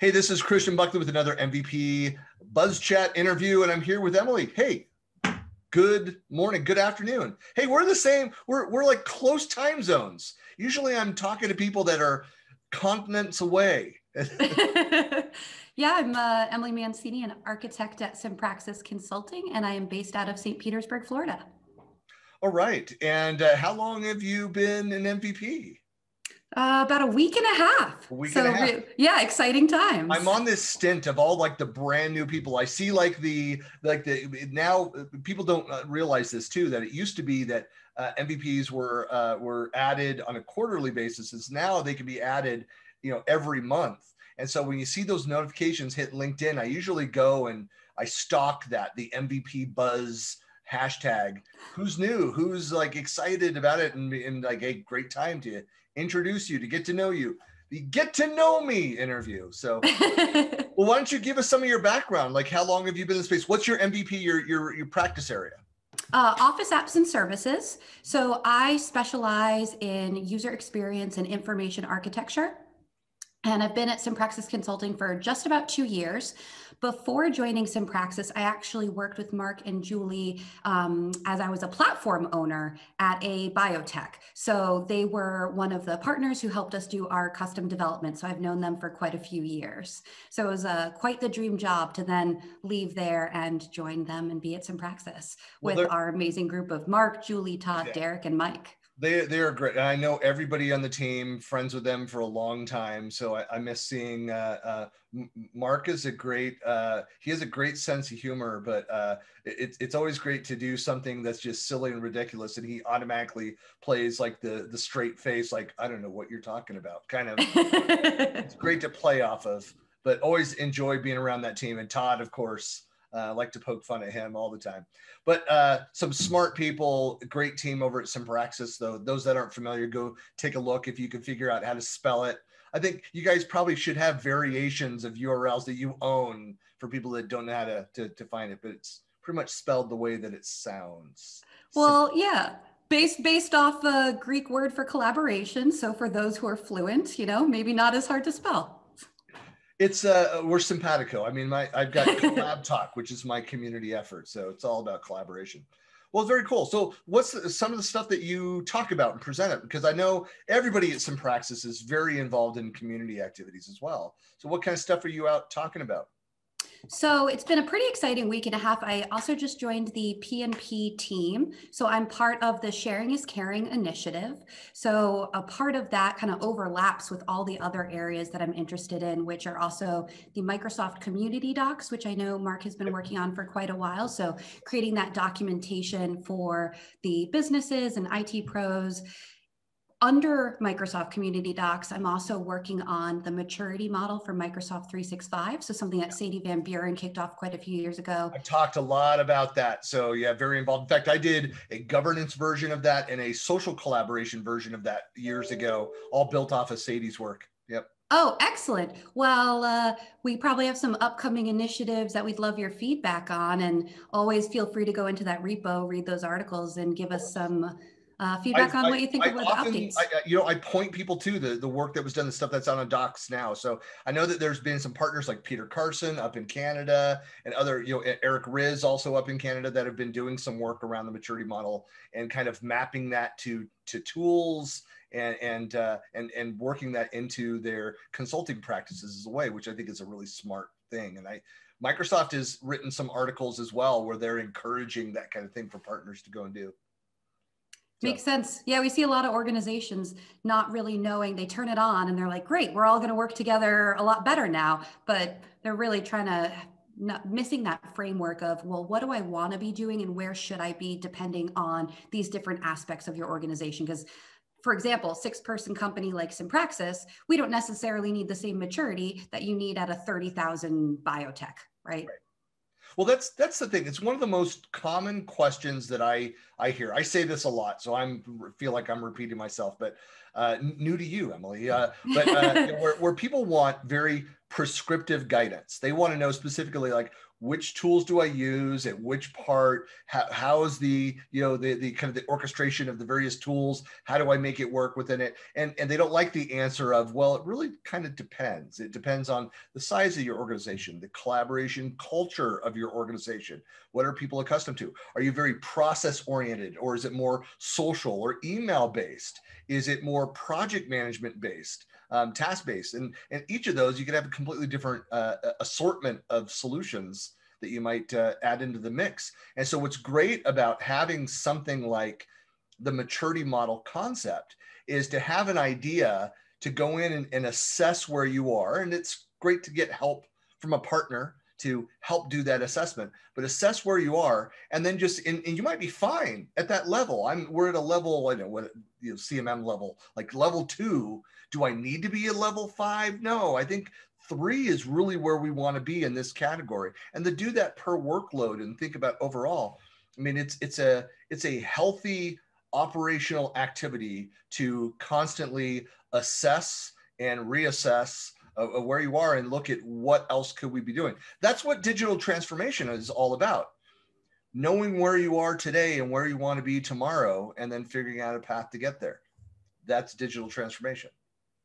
Hey, this is Christian Buckley with another MVP Buzz Chat interview, and I'm here with Emily. Hey, good morning, good afternoon. Hey, we're the same. We're we're like close time zones. Usually, I'm talking to people that are continents away. yeah, I'm uh, Emily Mancini, an architect at Sympraxis Consulting, and I am based out of St. Petersburg, Florida. All right. And uh, how long have you been an MVP? Uh, about a week and a half. A week so, and a half. Yeah, exciting times. I'm on this stint of all like the brand new people. I see like the like the now people don't uh, realize this too that it used to be that uh, MVPs were uh, were added on a quarterly basis. Is now they can be added, you know, every month. And so when you see those notifications hit LinkedIn, I usually go and I stalk that the MVP buzz hashtag. Who's new? Who's like excited about it and, and like a great time to introduce you, to get to know you, the get to know me interview. So, well, why don't you give us some of your background? Like, how long have you been in space? What's your MVP, your your your practice area? Uh, office apps and services. So I specialize in user experience and information architecture. And I've been at Sympraxis Consulting for just about two years. Before joining Sympraxis, I actually worked with Marc and Julie um, as I was a platform owner at a biotech. So they were one of the partners who helped us do our custom development. So I've known them for quite a few years. So it was uh, quite the dream job to then leave there and join them and be at Sympraxis with our amazing group of Marc, Julie, Todd, yeah. Derek, and Mike. They they are great. And I know everybody on the team, friends with them for a long time. So I, I miss seeing uh, uh, Marc is a great. Uh, he has a great sense of humor, but uh, it, it's always great to do something that's just silly and ridiculous, and he automatically plays like the the straight face, like I don't know what you're talking about. Kind of. it's great to play off of, but always enjoy being around that team. And Todd, of course. Uh, like to poke fun at him all the time. But uh, some smart people, great team over at Sympraxis, though. Those that aren't familiar, go take a look if you can figure out how to spell it. I think you guys probably should have variations of URLs that you own for people that don't know how to, to, to find it, but it's pretty much spelled the way that it sounds. Well, yeah based based off a Greek word for collaboration. So for those who are fluent, you know, maybe not as hard to spell. It's uh, we're simpatico. I mean, my I've got Collab Talk, which is my community effort, so it's all about collaboration. Well, very cool. So, what's the, some of the stuff that you talk about and present it? Because I know everybody at Sympraxis is very involved in community activities as well. So, what kind of stuff are you out talking about? So it's been a pretty exciting week and a half. I also just joined the PNP team. So I'm part of the Sharing is Caring initiative. So a part of that kind of overlaps with all the other areas that I'm interested in, which are also the Microsoft community docs, which I know Marc has been working on for quite a while. So creating that documentation for the businesses and IT pros under Microsoft Community Docs, I'm also working on the maturity model for Microsoft 365. So something that Sadie Van Buren kicked off quite a few years ago. I talked a lot about that. So yeah, very involved. In fact, I did a governance version of that and a social collaboration version of that years ago, all built off of Sadie's work. Yep. Oh, excellent. Well, uh, we probably have some upcoming initiatives that we'd love your feedback on. And always feel free to go into that repo, read those articles, and give us some uh, feedback I, on I, what you think I, about often, the updates. you know, I point people to the the work that was done, the stuff that's on the docs now. So I know that there's been some partners like Peter Carson up in Canada and other, you know, Eric Riz also up in Canada that have been doing some work around the maturity model and kind of mapping that to to tools and and uh, and and working that into their consulting practices as a way, which I think is a really smart thing. And I Microsoft has written some articles as well where they're encouraging that kind of thing for partners to go and do. Makes sense. Yeah, we see a lot of organizations not really knowing they turn it on and they're like, great, we're all going to work together a lot better now. But they're really trying to not missing that framework of, well, what do I want to be doing and where should I be depending on these different aspects of your organization? Because for example, six person company like Sympraxis, we don't necessarily need the same maturity that you need at a 30,000 biotech, right? right. Well, that's that's the thing. It's one of the most common questions that I I hear. I say this a lot, so I'm feel like I'm repeating myself, but uh, new to you, Emily. Uh, but uh, where, where people want very prescriptive guidance, they want to know specifically like which tools do I use at which part? How, how is the you know the the kind of the orchestration of the various tools? How do I make it work within it? And and they don't like the answer of well, it really kind of depends. It depends on the size of your organization, the collaboration culture of your organization. What are people accustomed to? Are you very process oriented, or is it more social or email based? Is it more project management based? Um, task based. And, and each of those, you can have a completely different uh, assortment of solutions that you might uh, add into the mix. And so, what's great about having something like the maturity model concept is to have an idea to go in and, and assess where you are. And it's great to get help from a partner to help do that assessment but assess where you are and then just and, and, you might be fine at that level i'm we're at a level i know what you know cmm level like level two do I need to be a level five? No, I think three is really where we want to be in this category. And to do that per workload and think about overall, I mean, it's it's a it's a healthy operational activity to constantly assess and reassess uh, where you are and look at what else could we be doing. That's what digital transformation is all about. Knowing where you are today and where you want to be tomorrow, and then figuring out a path to get there. That's digital transformation.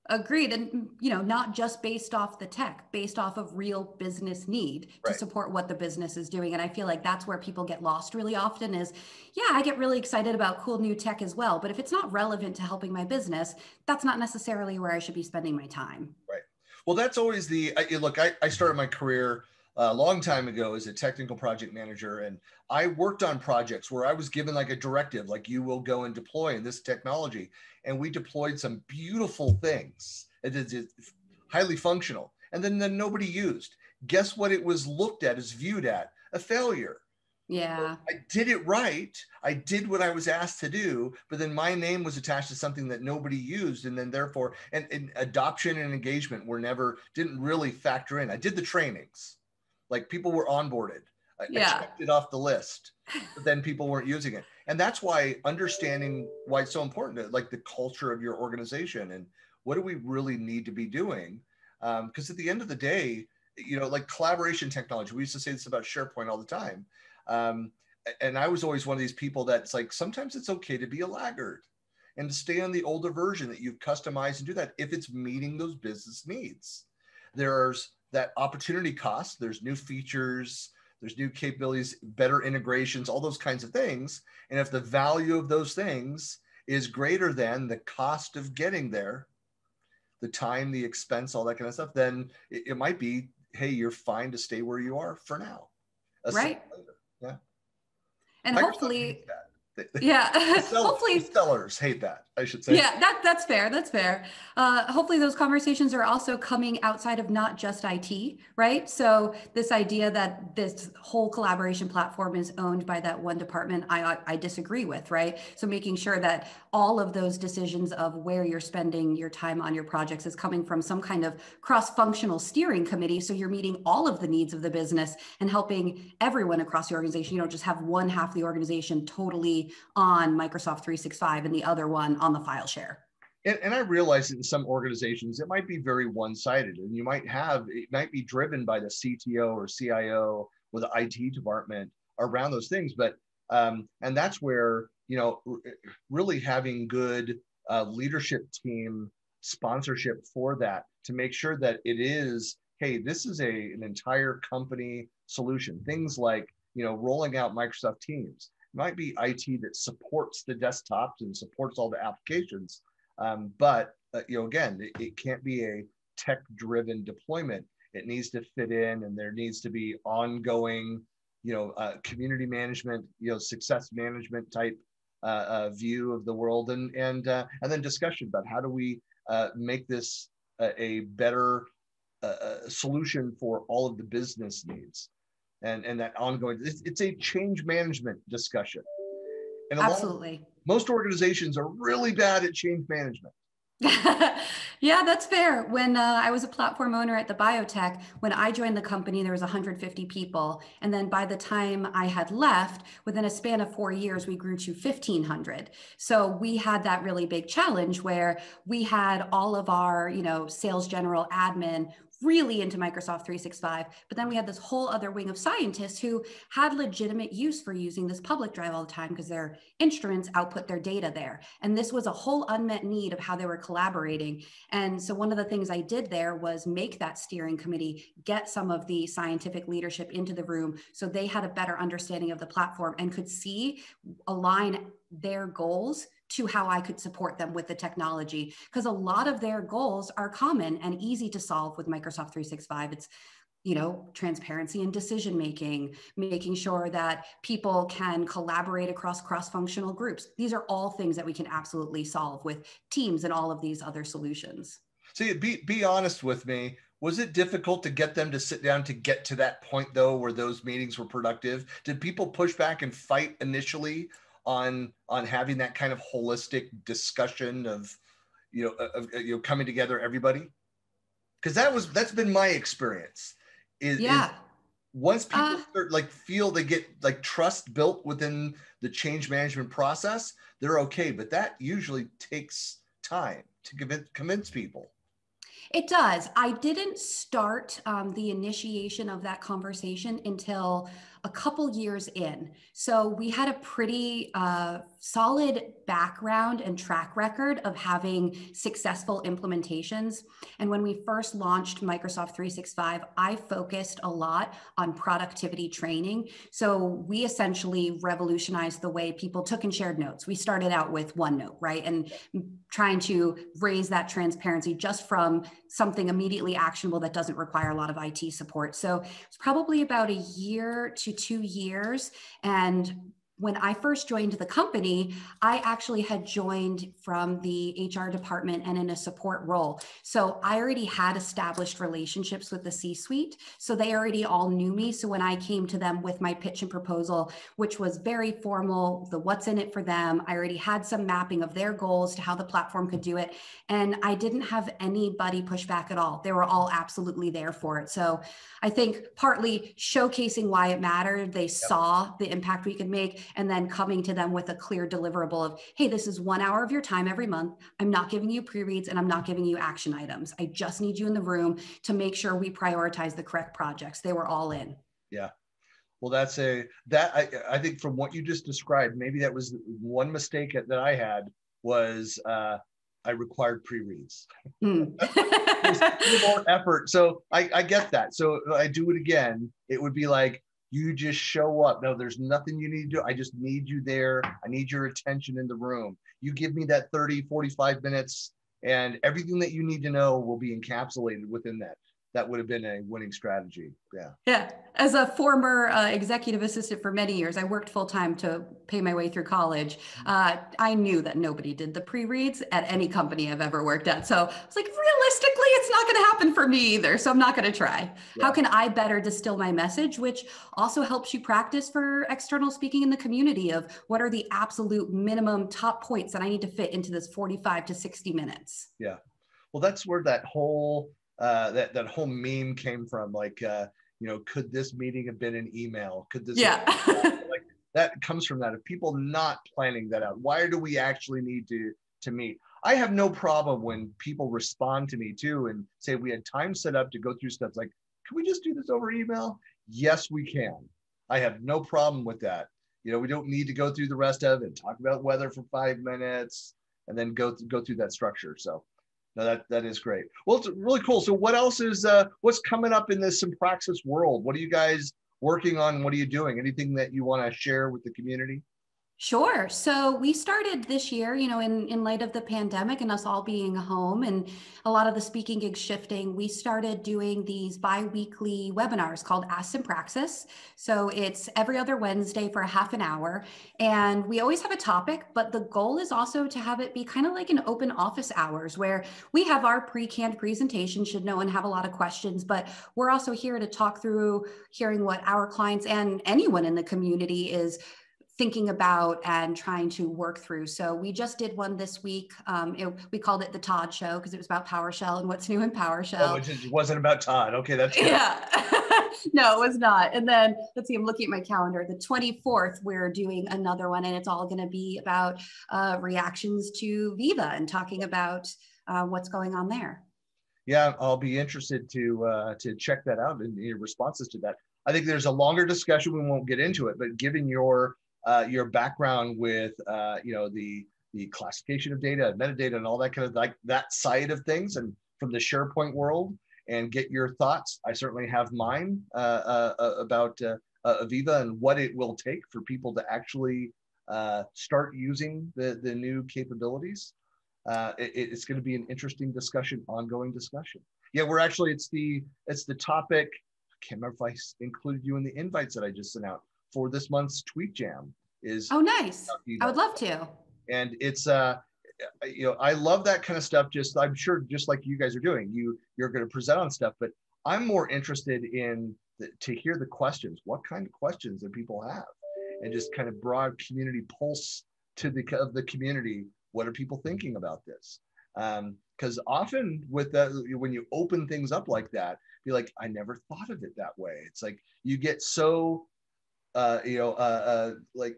Agreed. And, you know, not just based off the tech, based off of real business need right. to support what the business is doing. And I feel like that's where people get lost really often is, yeah, I get really excited about cool new tech as well. But if it's not relevant to helping my business, that's not necessarily where I should be spending my time. Right. Well, that's always the look, I, I started my career a long time ago as a technical project manager and i worked on projects where i was given like a directive like you will go and deploy in this technology and we deployed some beautiful things it is highly functional and then, then nobody used. Guess what it was looked at as viewed at? A failure. Yeah. I did it right. I did what i was asked to do but then my name was attached to something that nobody used and then therefore and, and adoption and engagement were never didn't really factor in. I did the trainings like people were onboarded. I, yeah. It off the list, but then people weren't using it. And that's why understanding why it's so important, like the culture of your organization and what do we really need to be doing? Because um, at the end of the day, you know, like collaboration technology, we used to say this about SharePoint all the time. Um, and I was always one of these people that's like, sometimes it's okay to be a laggard and to stay on the older version that you've customized and do that if it's meeting those business needs. There's that opportunity cost. There's new features, there's new capabilities, better integrations, all those kinds of things. And if the value of those things is greater than the cost of getting there, the time, the expense, all that kind of stuff, then it, it might be, hey, you're fine to stay where you are for now. Right. Yeah. And Microsoft hopefully, yeah. Hopefully sellers hate that i should say. Yeah that, that's fair that's fair. Uh, hopefully those conversations are also coming outside of not just it right? So this idea that this whole collaboration platform is owned by that one department i i disagree with right? So making sure that all of those decisions of where you're spending your time on your projects is coming from some kind of cross-functional steering committee. So you're meeting all of the needs of the business and helping everyone across the organization. You don't just have one half of the organization totally on Microsoft 365 and the other one on the file share. And, and I realize that in some organizations, it might be very one sided, and you might have it might be driven by the CTO or CIO or the IT department around those things. But um, and that's where you know really having good uh, leadership team sponsorship for that to make sure that it is hey this is a an entire company solution things like you know rolling out microsoft teams might be IT that supports the desktops and supports all the applications. Um, but uh, you know, again, it, it can't be a tech-driven deployment. It needs to fit in, and there needs to be ongoing, you know, uh, community management, you know, success management type uh, uh view of the world, and and uh, and then discussion about how do we uh, make this a better solution for all of the business needs and, and that ongoing, it's, it's a change management discussion. And Absolutely. Of, most organizations are really bad at change management. Yeah, that's fair. When uh, I was a platform owner at the biotech, when I joined the company, there was 150 people. And then by the time I had left, within a span of four years, we grew to 1,500. So we had that really big challenge where we had all of our, you know, sales general admin really into Microsoft 365. But then we had this whole other wing of scientists who had legitimate use for using this public drive all the time because their instruments output their data there. And this was a whole unmet need of how they were collaborating. And so one of the things I did there was make that steering committee get some of the scientific leadership into the room so they had a better understanding of the platform and could see align their goals to how I could support them with the technology. Because a lot of their goals are common and easy to solve with Microsoft 365. It's you know transparency and decision making making sure that people can collaborate across cross functional groups these are all things that we can absolutely solve with teams and all of these other solutions see be be honest with me was it difficult to get them to sit down to get to that point though where those meetings were productive did people push back and fight initially on on having that kind of holistic discussion of you know of, you know coming together everybody? Because that was that's been my experience is, yeah. Is once people uh, start like feel they get like trust built within the change management process they're okay but that usually takes time to convince, convince people. It does. I didn't start um, the initiation of that conversation until a couple years in. So we had a pretty uh, solid background and track record of having successful implementations. And when we first launched Microsoft 365, I focused a lot on productivity training. So we essentially revolutionized the way people took and shared notes. We started out with OneNote, right? And trying to raise that transparency just from something immediately actionable that doesn't require a lot of IT support. So it's probably about a year to two years. And when I first joined the company, I actually had joined from the HR department and in a support role. So I already had established relationships with the C suite. So they already all knew me. So when I came to them with my pitch and proposal, which was very formal, the what's in it for them, I already had some mapping of their goals to how the platform could do it. And I didn't have anybody push back at all. They were all absolutely there for it. So I think partly showcasing why it mattered, they yep. saw the impact we could make and then coming to them with a clear deliverable of, hey, this is one hour of your time every month. I'm not giving you pre reads and I'm not giving you action items. I just need you in the room to make sure we prioritize the correct projects. They were all in. Yeah. Well, that's a that I, I think from what you just described, maybe that was one mistake that I had was uh, I required pre-reads. Mm. more effort. So I, I get that. So I do it again. It would be like, you just show up. No, there's nothing you need to do. I just need you there. I need your attention in the room. You give me that 30, 45 minutes, and everything that you need to know will be encapsulated within that that would have been a winning strategy. Yeah. Yeah. As a former uh, executive assistant for many years, I worked full time to pay my way through college. Mm-hmm. Uh, I knew that nobody did the pre reads at any company I've ever worked at. So I was like, realistically, it's not going to happen for me either. So I'm not going to try. Yeah. How can I better distill my message, which also helps you practice for external speaking in the community of what are the absolute minimum top points that I need to fit into this 45 to 60 minutes? Yeah. Well, that's where that whole uh, that that whole meme came from. Like, uh, you know, could this meeting have been an email? Could this? Yeah. like that comes from that. If people not planning that out, why do we actually need to to meet? I have no problem when people respond to me too and say we had time set up to go through stuff. Like, can we just do this over email? Yes, we can. I have no problem with that. You know, we don't need to go through the rest of it, talk about weather for five minutes, and then go th- go through that structure. So no, that that is great. Well, it's really cool. So, what else is uh, what's coming up in this Sympraxis world? What are you guys working on? What are you doing? Anything that you want to share with the community? Sure. So we started this year, you know, in, in light of the pandemic and us all being home and a lot of the speaking gigs shifting, we started doing these bi-weekly webinars called Ask Sympraxis. So it's every other Wednesday for a half an hour. And we always have a topic, but the goal is also to have it be kind of like an open office hours where we have our pre-canned presentation should no one have a lot of questions, but we're also here to talk through hearing what our clients and anyone in the community is thinking about and trying to work through. So we just did one this week. Um, it, we called it the Todd Show because it was about PowerShell and what's new in PowerShell. Oh, it wasn't about Todd. Okay, that's good. yeah. no, it was not. And then let's see, I'm looking at my calendar. The 24th, we're doing another one, and it's all going to be about uh, reactions to Viva and talking about uh, what's going on there. Yeah, I'll be interested to uh, to check that out and your responses to that. I think there's a longer discussion. We won't get into it, but given your uh, your background with uh, you know the the classification of data, metadata, and all that kind of like that side of things, and from the SharePoint world, and get your thoughts. I certainly have mine uh, uh, uh about uh, Aviva and what it will take for people to actually start using the the new capabilities. It, it's going to be an interesting discussion, ongoing discussion. Yeah, we're actually it's the it's the topic. I can't remember if I included you in the invites that I just sent out for this month's Tweet Jam is oh nice. I would love to. And it's uh you know i love that kind of stuff just i'm sure just like you guys are doing you you're going to present on stuff but i'm more interested in the, to hear the questions what kind of questions that people have? And just kind of broad community pulse to the of the community what are people thinking about this? Um, because um, often with that when you open things up like that be like i never thought of it that way. It's like you get so uh, you know, uh, uh, like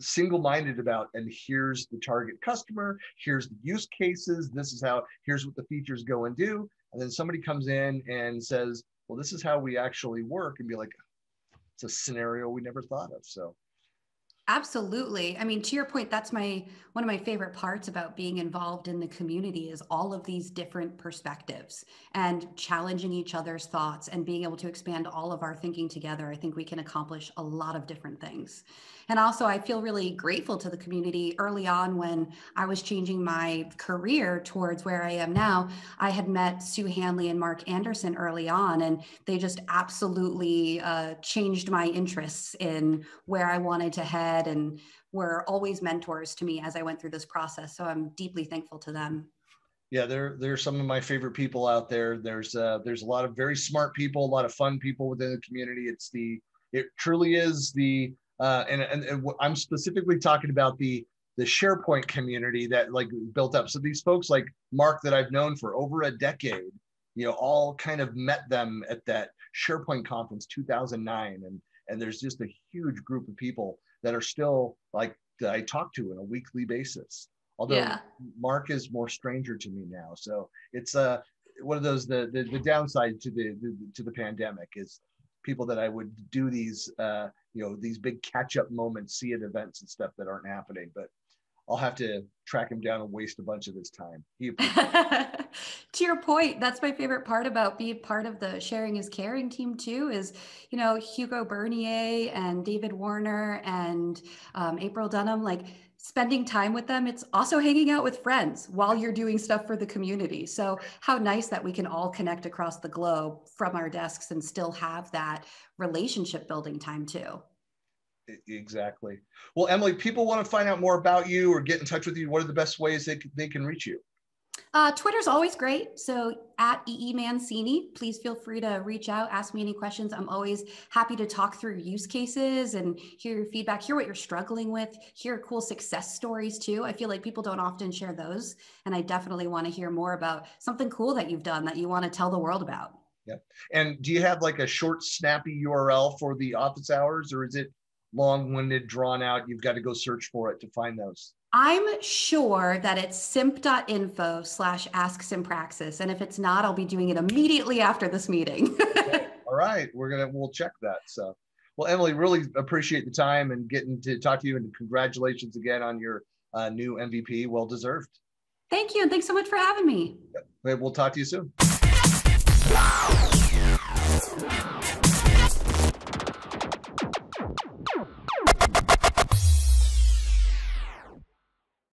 single-minded about and here's the target customer here's the use cases this is how here's what the features go and do. And then somebody comes in and says well this is how we actually work and be like it's a scenario we never thought of. So Absolutely. I mean, to your point, that's my one of my favorite parts about being involved in the community is all of these different perspectives and challenging each other's thoughts and being able to expand all of our thinking together. I think we can accomplish a lot of different things. And also, I feel really grateful to the community early on when I was changing my career towards where I am now. I had met Sue Hanley and Marc Anderson early on, and they just absolutely uh, changed my interests in where I wanted to head and were always mentors to me as I went through this process. So I'm deeply thankful to them yeah, they're they're some of my favorite people out there. There's uh, there's a lot of very smart people, a lot of fun people within the community. It's the it truly is the uh, and, and, and I'm specifically talking about the the SharePoint community that like built up. So these folks like Marc that I've known for over a decade, you know, all kind of met them at that SharePoint conference 2009, and and there's just a huge group of people that are still like that I talk to on a weekly basis. Although yeah. Marc is more stranger to me now, so it's uh one of those the the, the downside to the, the to the pandemic is people that I would do these, uh, you know, these big catch up moments, see at events and stuff that aren't happening. But I'll have to track him down and waste a bunch of his time. to your point, that's my favorite part about being part of the sharing is caring team too. Is you know Hugo Bernier and David Warner and um, April Dunham, like spending time with them it's also hanging out with friends while you're doing stuff for the community. So how nice that we can all connect across the globe from our desks and still have that relationship building time too. Exactly. Well emily people want to find out more about you or get in touch with you what are the best ways they, they can reach you uh, Twitter's always great. So at EE Mancini, please feel free to reach out, ask me any questions. I'm always happy to talk through use cases and hear your feedback, hear what you're struggling with, hear cool success stories too. I feel like people don't often share those. And I definitely want to hear more about something cool that you've done that you want to tell the world about. Yeah. And do you have like a short, snappy URL for the office hours or is it long winded, drawn out? You've got to go search for it to find those. I'm sure that it's simp.info slash ask Sympraxis. And if it's not, I'll be doing it immediately after this meeting. okay. All right. We're going to, we'll check that. So, well, Emily, really appreciate the time and getting to talk to you and congratulations again on your uh, new MVP. Well deserved. Thank you. And thanks so much for having me. We'll talk to you soon.